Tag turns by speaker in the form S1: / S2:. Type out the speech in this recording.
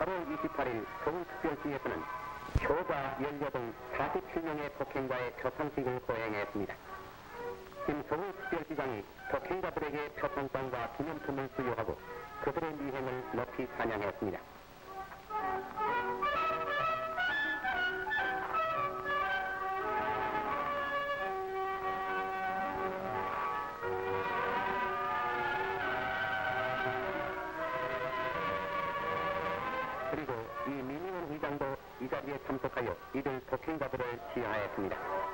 S1: 8월 28일 서울특별시에서는 효자 18동 47명의 폭행자의 표창식을 거행했습니다. 김 서울특별시장이 폭행자들에게 표창장과 기념품을 수여하고 그들의 미행을 높이 찬양했습니다. 그리고 이 민의원 의장도 이 자리에 참석하여 이들 폭행자들을 지하했습니다.